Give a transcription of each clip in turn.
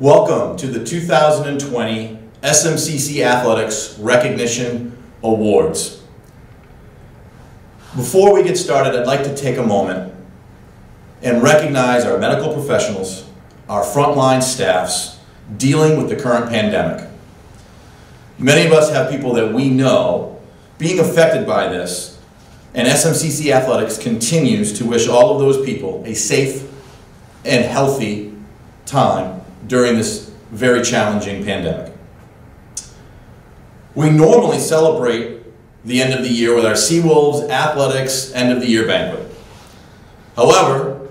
Welcome to the 2020 SMCC Athletics Recognition Awards. Before we get started, I'd like to take a moment and recognize our medical professionals, our frontline staffs dealing with the current pandemic. Many of us have people that we know being affected by this, and SMCC Athletics continues to wish all of those people a safe and healthy time during this very challenging pandemic. We normally celebrate the end of the year with our Seawolves Athletics end of the year banquet. However,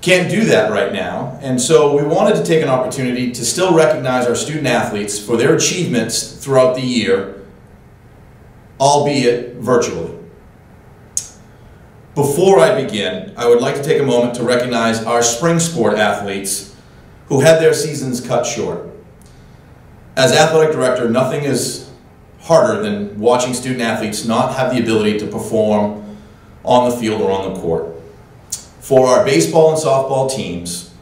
can't do that right now, and so we wanted to take an opportunity to still recognize our student athletes for their achievements throughout the year, albeit virtually. Before I begin, I would like to take a moment to recognize our spring sport athletes who had their seasons cut short. As athletic director, nothing is harder than watching student athletes not have the ability to perform on the field or on the court. For our baseball and softball teams,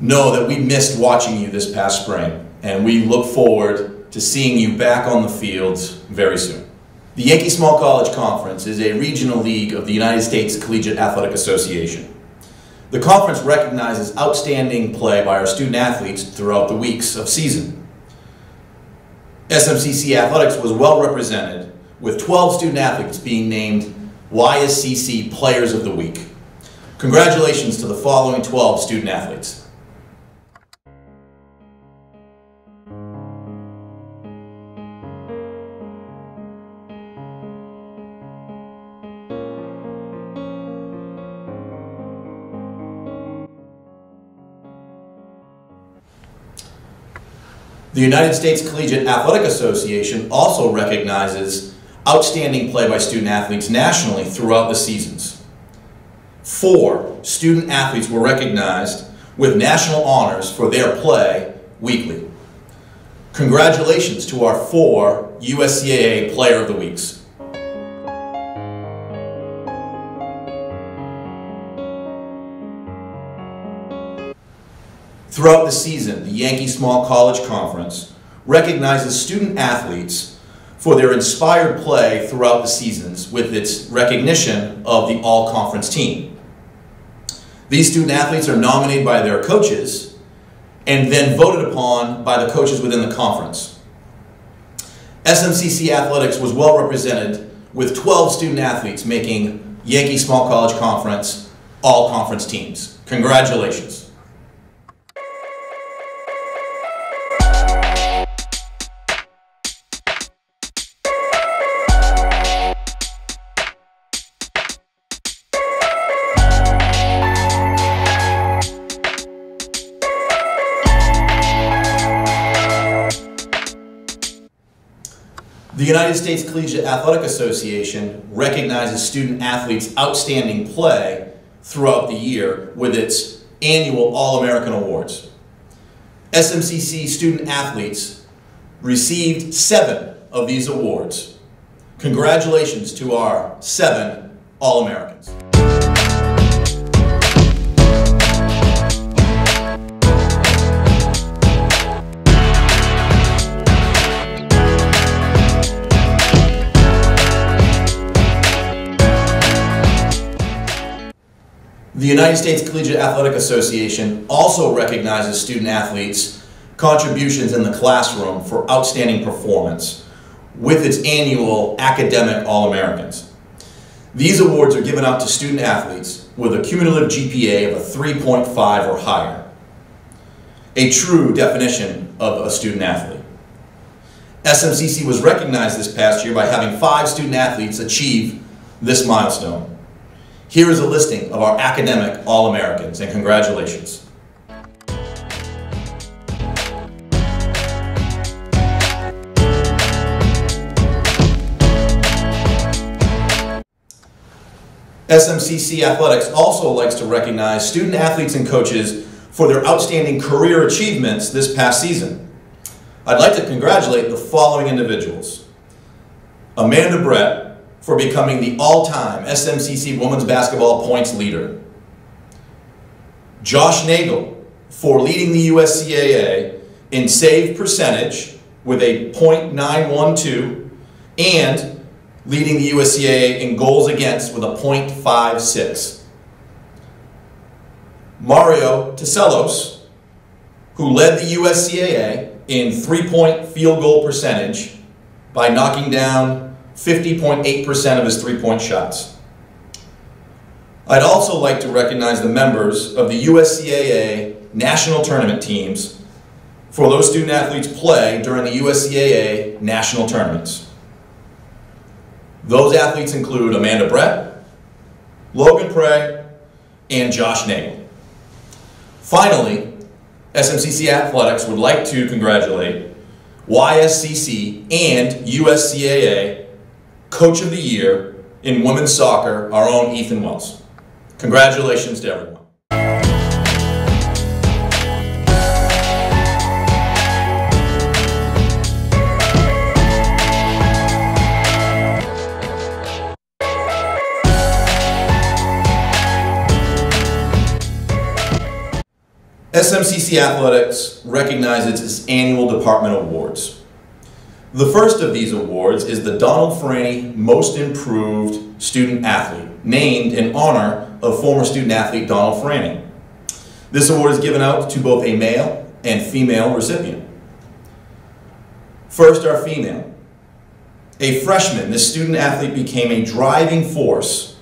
know that we missed watching you this past spring, and we look forward to seeing you back on the fields very soon. The Yankee Small College Conference is a regional league of the United States Collegiate Athletic Association. The conference recognizes outstanding play by our student athletes throughout the weeks of season. SMCC Athletics was well represented, with 12 student athletes being named YSCC Players of the Week. Congratulations to the following 12 student athletes. The United States Collegiate Athletic Association also recognizes outstanding play by student athletes nationally throughout the seasons. Four student athletes were recognized with national honors for their play weekly. Congratulations to our four USCAA Player of the Weeks. Throughout the season, the Yankee Small College Conference recognizes student athletes for their inspired play throughout the seasons with its recognition of the all conference team. These student athletes are nominated by their coaches and then voted upon by the coaches within the conference. SMCC Athletics was well represented with 12 student athletes making Yankee Small College Conference all conference teams. Congratulations. The United States Collegiate Athletic Association recognizes student athletes' outstanding play throughout the year with its annual All American Awards. SMCC student athletes received seven of these awards. Congratulations to our seven All Americans. United States Collegiate Athletic Association also recognizes student athletes' contributions in the classroom for outstanding performance with its annual academic All-Americans. These awards are given out to student athletes with a cumulative GPA of a 3.5 or higher, a true definition of a student athlete. SMCC was recognized this past year by having five student athletes achieve this milestone. Here is a listing of our academic All-Americans, and congratulations. SMCC Athletics also likes to recognize student athletes and coaches for their outstanding career achievements this past season. I'd like to congratulate the following individuals. Amanda Brett, for becoming the all-time SMCC women's basketball points leader. Josh Nagel for leading the USCAA in save percentage with a .912 and leading the USCAA in goals against with a .56. Mario Teselos, who led the USCAA in three-point field goal percentage by knocking down 50.8% of his three-point shots. I'd also like to recognize the members of the USCAA national tournament teams for those student athletes play during the USCAA national tournaments. Those athletes include Amanda Brett, Logan Prey, and Josh Nagel. Finally, SMCC Athletics would like to congratulate YSCC and USCAA Coach of the Year in women's soccer, our own Ethan Wells. Congratulations to everyone. SMCC Athletics recognizes its annual department awards. The first of these awards is the Donald Franny Most Improved Student Athlete, named in honor of former student athlete Donald Franny. This award is given out to both a male and female recipient. First, our female. A freshman, this student athlete became a driving force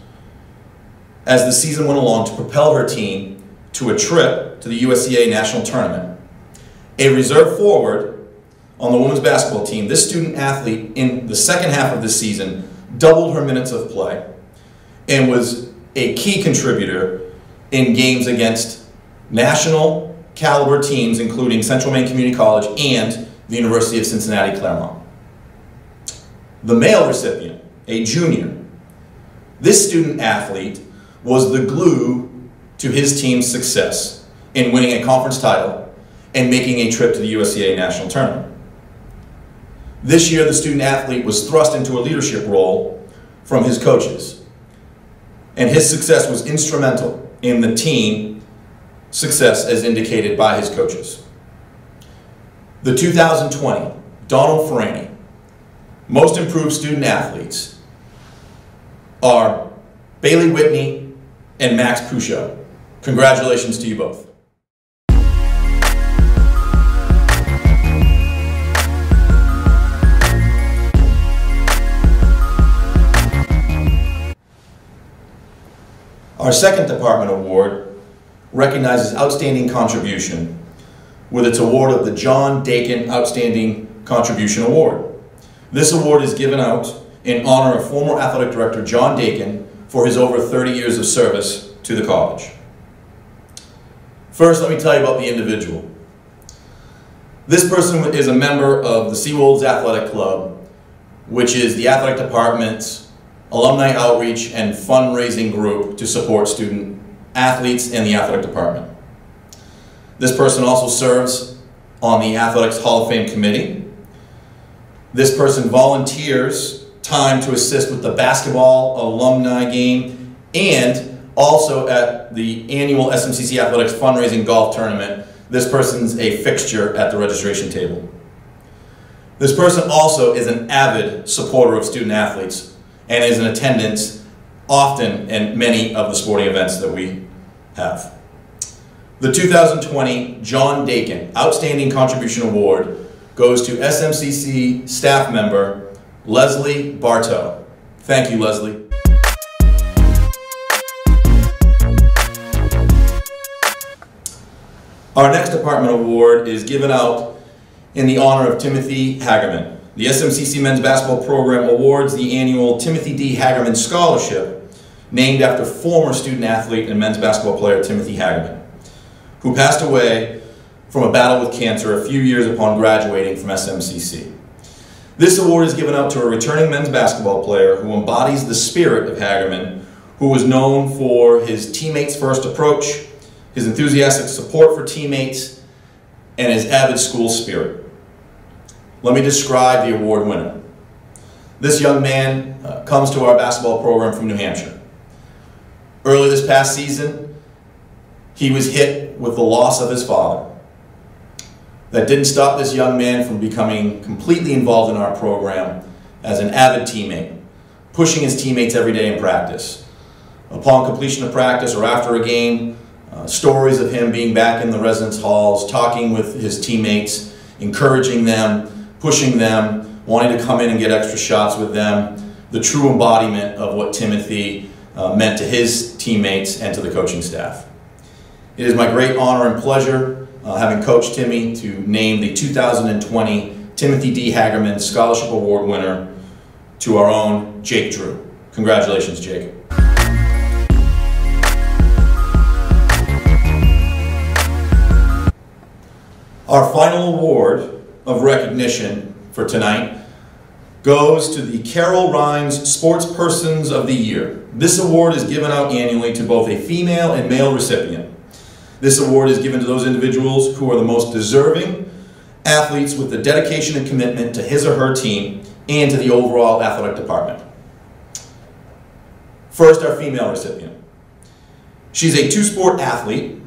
as the season went along to propel her team to a trip to the USCA National Tournament. A reserve forward on the women's basketball team, this student athlete in the second half of the season doubled her minutes of play and was a key contributor in games against national caliber teams, including Central Maine Community College and the University of Cincinnati Claremont. The male recipient, a junior, this student athlete was the glue to his team's success in winning a conference title and making a trip to the USCA National Tournament. This year, the student athlete was thrust into a leadership role from his coaches, and his success was instrumental in the team success as indicated by his coaches. The 2020 Donald Franny Most Improved Student Athletes are Bailey Whitney and Max Pusho. Congratulations to you both. Our second department award recognizes outstanding contribution with its award of the John Dakin Outstanding Contribution Award. This award is given out in honor of former athletic director John Dakin for his over 30 years of service to the college. First, let me tell you about the individual. This person is a member of the Seawolves Athletic Club, which is the athletic department's alumni outreach and fundraising group to support student athletes in the athletic department. This person also serves on the Athletics Hall of Fame committee. This person volunteers time to assist with the basketball alumni game and also at the annual SMCC Athletics fundraising golf tournament, this person's a fixture at the registration table. This person also is an avid supporter of student athletes and is in attendance often in many of the sporting events that we have. The 2020 John Dakin Outstanding Contribution Award goes to SMCC staff member Leslie Bartow. Thank you, Leslie. Our next department award is given out in the honor of Timothy Hagerman. The SMCC Men's Basketball Program awards the annual Timothy D. Hagerman Scholarship, named after former student athlete and men's basketball player Timothy Hagerman, who passed away from a battle with cancer a few years upon graduating from SMCC. This award is given out to a returning men's basketball player who embodies the spirit of Hagerman, who was known for his teammates' first approach, his enthusiastic support for teammates, and his avid school spirit. Let me describe the award winner. This young man uh, comes to our basketball program from New Hampshire. Early this past season, he was hit with the loss of his father. That didn't stop this young man from becoming completely involved in our program as an avid teammate, pushing his teammates every day in practice. Upon completion of practice or after a game, uh, stories of him being back in the residence halls, talking with his teammates, encouraging them, pushing them, wanting to come in and get extra shots with them, the true embodiment of what Timothy uh, meant to his teammates and to the coaching staff. It is my great honor and pleasure, uh, having coached Timmy, to name the 2020 Timothy D. Hagerman Scholarship Award winner to our own Jake Drew. Congratulations, Jake. Our final award of recognition for tonight goes to the Carol Rhines Sportspersons of the Year. This award is given out annually to both a female and male recipient. This award is given to those individuals who are the most deserving athletes with the dedication and commitment to his or her team and to the overall athletic department. First, our female recipient. She's a two-sport athlete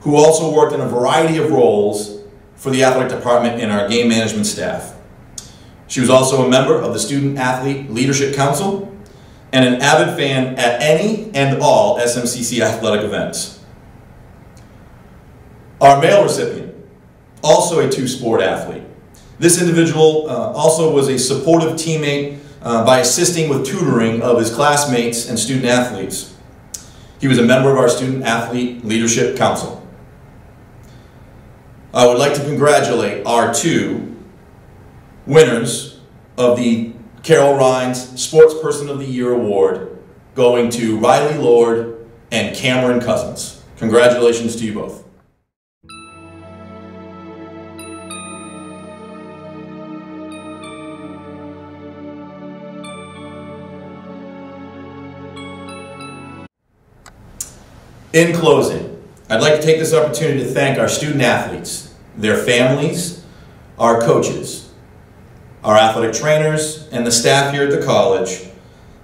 who also worked in a variety of roles for the athletic department and our game management staff. She was also a member of the Student Athlete Leadership Council and an avid fan at any and all SMCC athletic events. Our male recipient, also a two-sport athlete. This individual uh, also was a supportive teammate uh, by assisting with tutoring of his classmates and student athletes. He was a member of our Student Athlete Leadership Council. I would like to congratulate our two winners of the Carol Rhines Sports Person of the Year Award going to Riley Lord and Cameron Cousins. Congratulations to you both. In closing, I'd like to take this opportunity to thank our student athletes, their families, our coaches, our athletic trainers, and the staff here at the college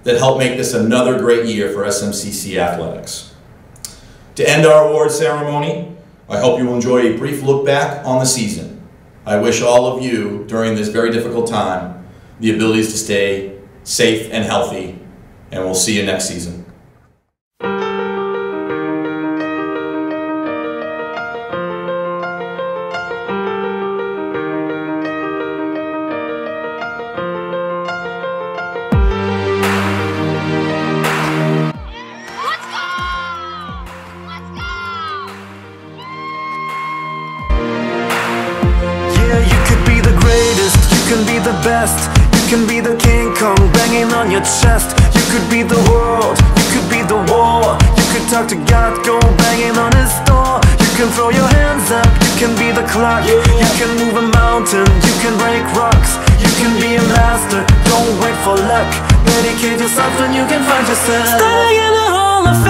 that helped make this another great year for SMCC athletics. To end our award ceremony, I hope you will enjoy a brief look back on the season. I wish all of you, during this very difficult time, the abilities to stay safe and healthy, and we'll see you next season. Best. You can be the King Kong banging on your chest. You could be the world, you could be the war. You could talk to God, go banging on his door. You can throw your hands up, you can be the clock. You can move a mountain, you can break rocks. You can be a master, don't wait for luck. Dedicate yourself and you can find yourself. Stay in the Hall of Fame,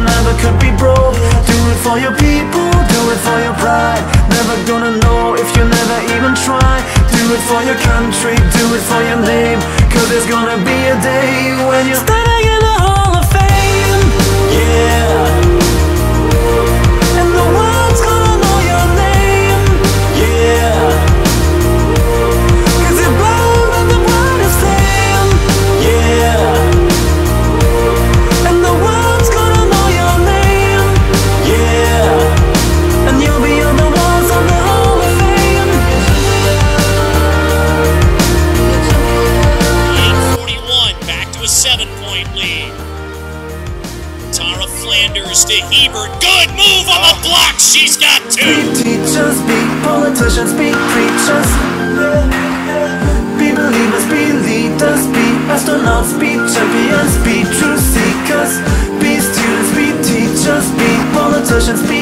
never could be broke. Do it for your people, do it for your pride. Never gonna know if you never even try. Do it for your country, do it for your name. Cause there's gonna be a day when you're be